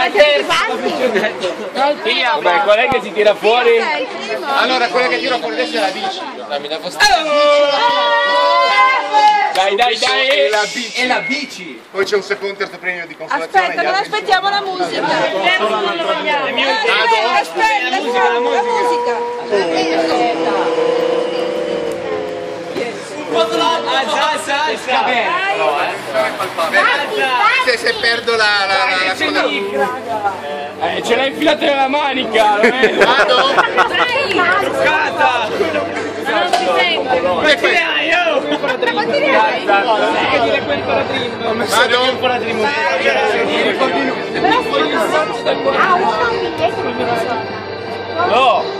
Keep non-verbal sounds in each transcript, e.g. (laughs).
Al terzo. Via, beh, qual è che si tira fuori? Allora, quella che tiro fuori adesso è la bici. Dammi la Dai, dai, dai. E la bici. E la bici. Poi c'è un secondo terzo premio di consolazione. Aspetta, non aspettiamo la musica. Aspetta, aspetta, la musica. Ah, già, salsa. Se, se perdo la, la, la, la seconda... Eh, ce l'hai infilata nella manica, lo vedi? Vado? Cata. Che fai? Vado? Ah, uno ha un biglietto di No.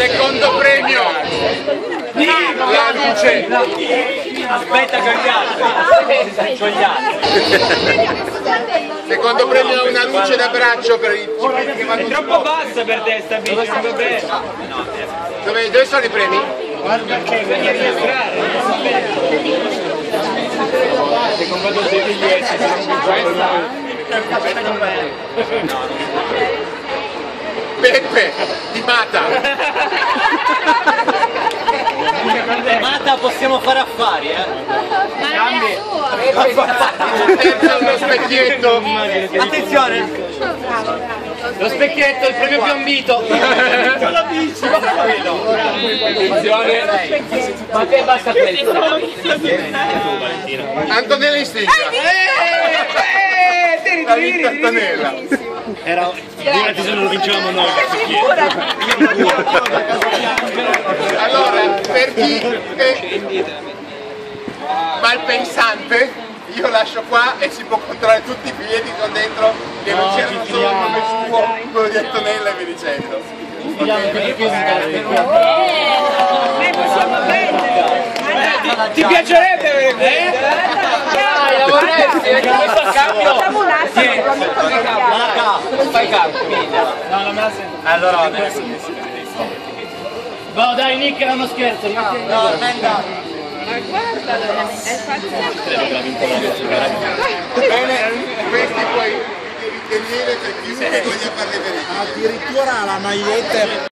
Secondo premio! La luce! Aspetta che gli altri. C'ho gli altri. Secondo premio una luce d'abbraccio per i che È troppo bassa per te sta bici, non va bene. Dove, dove sono i premi? Bisogna registrare. Hai comprato sei biglietti, se non Peppe di Mata! Mata possiamo fare affari, eh. Terzo (laughs) uno (laughs) specchietto! Attenzione! Lo specchietto, il premio più ambito! la bici! Attenzione. Ma che basta questo? Antonella in stringa! La Antonella! Era... Figurati se non lo vinciamo noi! Allora, chi è malpensante, io lascio qua e si può controllare tutti i biglietti che ho dentro, che non c'erano solo il nome suo, quello di Antonella e via dicendo. Ti piacerebbe avere Dai, la vorresti? Perché questo a cambio... Fai campo. No, non me la sento. Allora, adesso. Boh, dai, Nick, era uno scherzo. No, no, non è andato. Bene, questi puoi ritenere per chiunque voglia fare le verifiche. addirittura la maglietta